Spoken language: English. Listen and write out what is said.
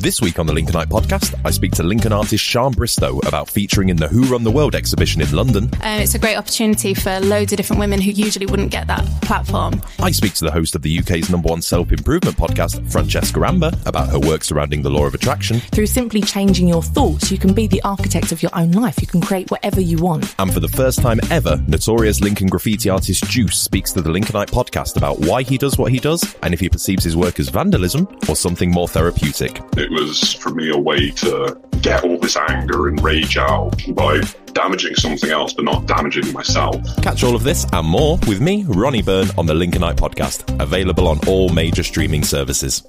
This week on the Lincolnite podcast, I speak to Lincoln artist Sian Bristow about featuring in the Who Run the World exhibition in London. Um, it's a great opportunity for loads of different women who usually wouldn't get that platform. I speak to the host of the UK's number one self improvement podcast, Francesca Amber, about her work surrounding the law of attraction. Through simply changing your thoughts, you can be the architect of your own life. You can create whatever you want. And for the first time ever, notorious Lincoln graffiti artist Juice speaks to the Lincolnite podcast about why he does what he does and if he perceives his work as vandalism or something more therapeutic. It was for me a way to get all this anger and rage out by damaging something else, but not damaging myself. Catch all of this and more with me, Ronnie Byrne, on the Lincolnite podcast, available on all major streaming services.